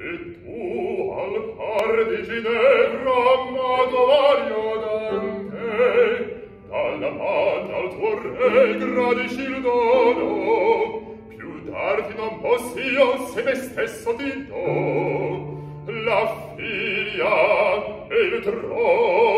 e tu al par di Ginevra Madovario Dante dalla mano al tuo re gradisci il dono più darti non posso io se me stesso ti do. La figlia e il trono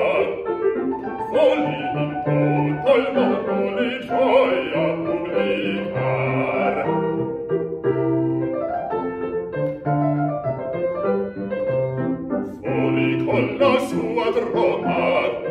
con la sua droga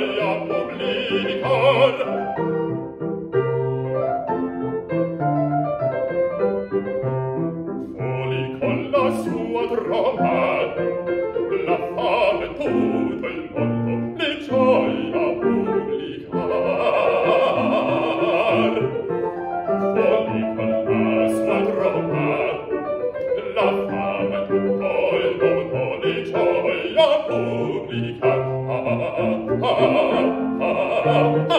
voglia pubblicar soli con la sua tromba oh.